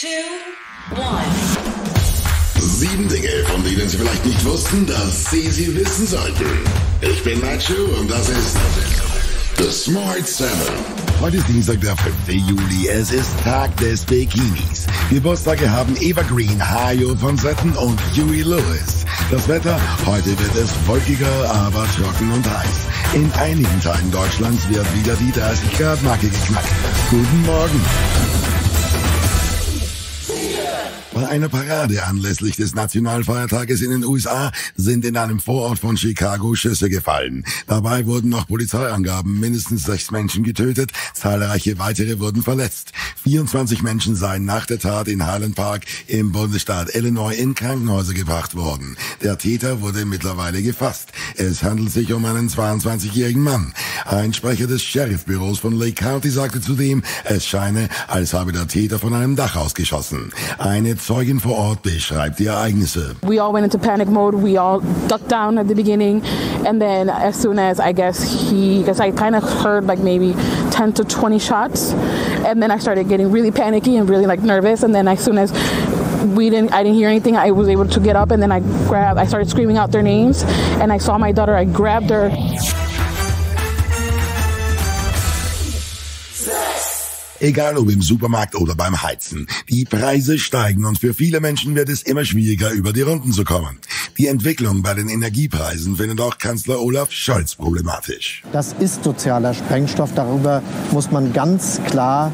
two, one. Sieben Dinge, von denen Sie vielleicht nicht wussten, dass Sie sie wissen sollten. Ich bin Nacho und das ist The Smart Seven. Heute ist Dienstag, der 5. Juli. Es ist Tag des Bikinis. Geburtstage haben Eva Green, Hajo von Setten und Huey Lewis. Das Wetter, heute wird es wolkiger, aber trocken und heiß. In einigen Teilen Deutschlands wird wieder die 30 Grad Marke geknackt. Guten Morgen. Bei einer Parade anlässlich des Nationalfeiertages in den USA sind in einem Vorort von Chicago Schüsse gefallen. Dabei wurden nach Polizeiangaben mindestens sechs Menschen getötet, zahlreiche weitere wurden verletzt. 24 Menschen seien nach der Tat in Highland Park im Bundesstaat Illinois in Krankenhäuser gebracht worden. Der Täter wurde mittlerweile gefasst. Es handelt sich um einen 22-jährigen Mann. Ein Sprecher des Sheriffbüros von Lake County sagte zudem, es scheine, als habe der Täter von einem Dach ausgeschossen. Eine Zeugin vor Ort beschreibt die Ereignisse. We all went into panic mode. We all ducked down at the beginning, and then as soon as I guess he, because I kind of heard like maybe 10 to 20 shots, and then I started getting really panicky and really like nervous, and then as soon as we didn't I didn't hear anything. I was able to get up and then I grabbed I started screaming out their names and I saw my daughter. I grabbed her. Egal ob im Supermarkt oder beim Heizen. Die Preise steigen und für viele Menschen wird es immer schwieriger, über die Runden zu kommen. Die Entwicklung bei den Energiepreisen findet auch Kanzler Olaf Scholz problematisch. Das ist sozialer Sprengstoff. Darüber muss man ganz klar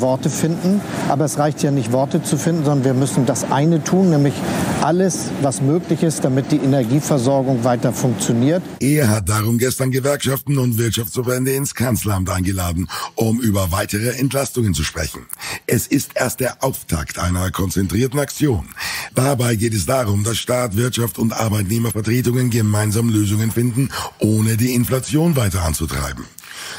Worte finden. Aber es reicht ja nicht, Worte zu finden, sondern wir müssen das eine tun, nämlich alles, was möglich ist, damit die Energieversorgung weiter funktioniert. Er hat darum gestern Gewerkschaften und Wirtschaftsverbände ins Kanzleramt eingeladen, um über weitere Entlastungen zu sprechen. Es ist erst der Auftakt einer konzentrierten Aktion. Dabei geht es darum, dass Staat, Wirtschaft und Arbeitnehmervertretungen gemeinsam Lösungen finden, ohne die Inflation weiter anzutreiben.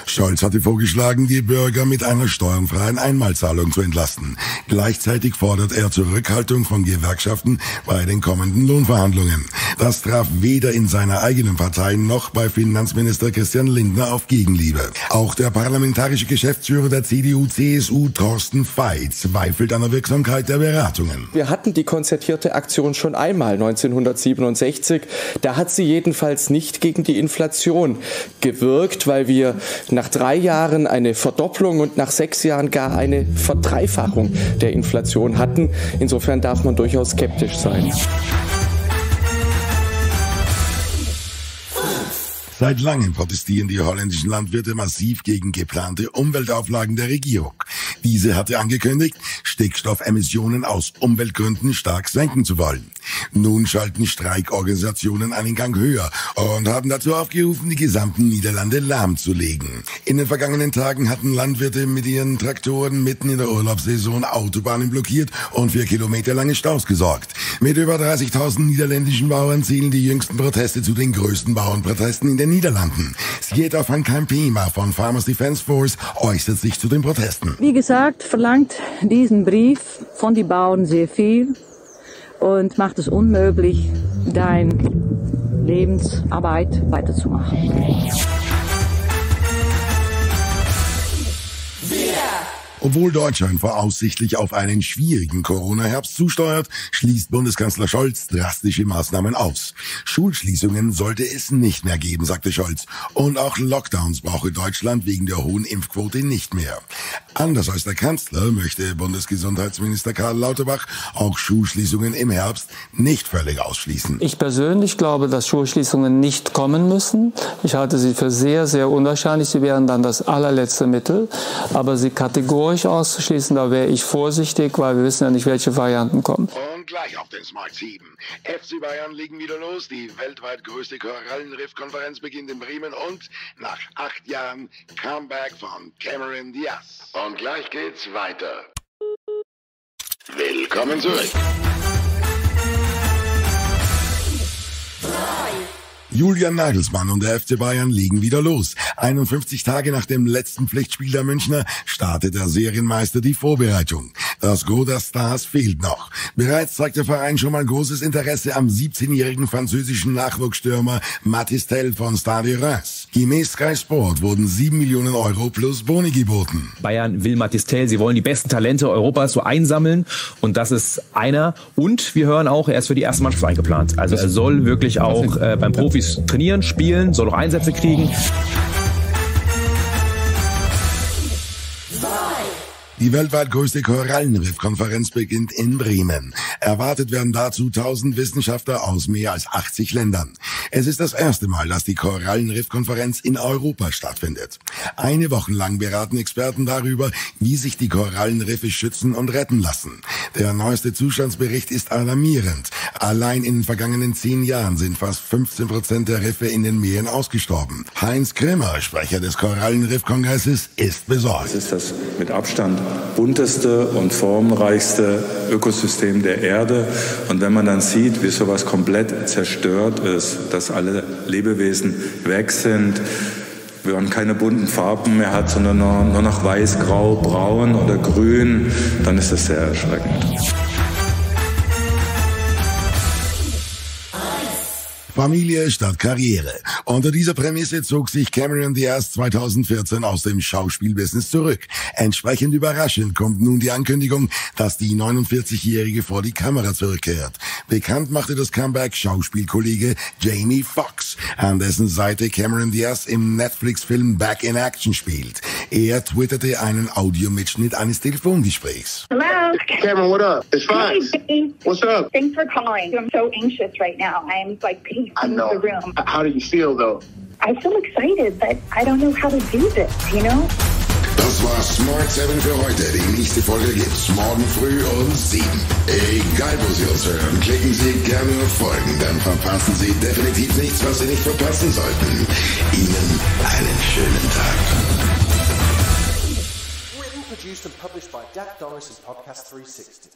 Scholz hatte vorgeschlagen, die Bürger mit einer steuernfreien Einmalzahlung zu entlasten. Gleichzeitig fordert er Zurückhaltung von Gewerkschaften bei den kommenden Lohnverhandlungen. Das traf weder in seiner eigenen Partei noch bei Finanzminister Christian Lindner auf Gegenliebe. Auch der parlamentarische Geschäftsführer der CDU-CSU, Thorsten Veit, zweifelt an der Wirksamkeit der Beratungen. Wir hatten die konzertierte Aktion schon einmal 1967. Da hat sie jedenfalls nicht gegen die Inflation gewirkt, weil wir nach drei Jahren eine Verdopplung und nach sechs Jahren gar eine Verdreifachung der Inflation hatten. Insofern darf man durchaus skeptisch sein. Seit langem protestieren die holländischen Landwirte massiv gegen geplante Umweltauflagen der Regierung. Diese hatte angekündigt, Stickstoffemissionen aus Umweltgründen stark senken zu wollen. Nun schalten Streikorganisationen einen Gang höher und haben dazu aufgerufen, die gesamten Niederlande lahmzulegen. In den vergangenen Tagen hatten Landwirte mit ihren Traktoren mitten in der Urlaubssaison Autobahnen blockiert und für kilometerlange Staus gesorgt. Mit über 30.000 niederländischen Bauern zählen die jüngsten Proteste zu den größten Bauernprotesten in den Niederlanden. Sieta van Campema von Farmers Defence Force äußert sich zu den Protesten. Wie gesagt, verlangt diesen Brief von den Bauern sehr viel und macht es unmöglich, deine Lebensarbeit weiterzumachen. Obwohl Deutschland voraussichtlich auf einen schwierigen Corona-Herbst zusteuert, schließt Bundeskanzler Scholz drastische Maßnahmen aus. Schulschließungen sollte es nicht mehr geben, sagte Scholz. Und auch Lockdowns brauche Deutschland wegen der hohen Impfquote nicht mehr. Anders als der Kanzler möchte Bundesgesundheitsminister Karl Lauterbach auch Schulschließungen im Herbst nicht völlig ausschließen. Ich persönlich glaube, dass Schulschließungen nicht kommen müssen. Ich halte sie für sehr, sehr unwahrscheinlich. Sie wären dann das allerletzte Mittel. Aber sie kategorisch auszuschließen, da wäre ich vorsichtig, weil wir wissen ja nicht, welche Varianten kommen. Und gleich auf den Smart 7. FC Bayern legen wieder los. Die weltweit größte Korallenriff-Konferenz beginnt in Bremen und nach acht Jahren Comeback von Cameron Diaz. Und gleich geht's weiter. Willkommen zurück. Julian Nagelsmann und der FC Bayern legen wieder los. 51 Tage nach dem letzten Pflichtspiel der Münchner startet der Serienmeister die Vorbereitung. Das Go der Stars fehlt noch. Bereits zeigt der Verein schon mal großes Interesse am 17-jährigen französischen Nachwuchsstürmer Matistel von Stade Reims. Gemäß Sky Sport wurden 7 Millionen Euro plus Boni geboten. Bayern will Matistel, sie wollen die besten Talente Europas so einsammeln und das ist einer. Und wir hören auch, er ist für die erste Mannschaft eingeplant. Also er soll wirklich auch äh, beim Profis trainieren, spielen, soll auch Einsätze kriegen. Die weltweit größte Korallenriffkonferenz beginnt in Bremen. Erwartet werden dazu 1000 Wissenschaftler aus mehr als 80 Ländern. Es ist das erste Mal, dass die Korallenriffkonferenz in Europa stattfindet. Eine Woche lang beraten Experten darüber, wie sich die Korallenriffe schützen und retten lassen. Der neueste Zustandsbericht ist alarmierend. Allein in den vergangenen zehn Jahren sind fast 15 Prozent der Riffe in den Meeren ausgestorben. Heinz Krimmer, Sprecher des Korallenriffkongresses, ist besorgt. Es ist das mit Abstand bunteste und formenreichste Ökosystem der Erde. Und wenn man dann sieht, wie sowas komplett zerstört ist, dass alle Lebewesen weg sind, man keine bunten Farben mehr hat, sondern nur, nur noch weiß, grau, braun oder grün, dann ist das sehr erschreckend. Familie statt Karriere. Unter dieser Prämisse zog sich Cameron Diaz 2014 aus dem Schauspielbusiness zurück. Entsprechend überraschend kommt nun die Ankündigung, dass die 49-Jährige vor die Kamera zurückkehrt. Bekannt machte das Comeback Schauspielkollege Jamie Foxx, an dessen Seite Cameron Diaz im Netflix-Film Back in Action spielt. Er twitterte einen Audiomitschnitt eines Telefongesprächs. Hello. Cameron, what up? It's Fox. Hey, What's up? Thanks for calling. I'm so anxious right now. I'm like pacing I know. the room. How do you feel though? I feel excited, but I don't know how to do this, you know? Das war Smart 7 für heute. Die nächste Folge gibt's morgen früh um 7. Egal, wo Sie uns hören, klicken Sie gerne auf Folgen, dann verpassen Sie definitiv nichts, was Sie nicht verpassen sollten. Ihnen einen schönen Tag. Produced, and published by Jack Doris and Podcast 360.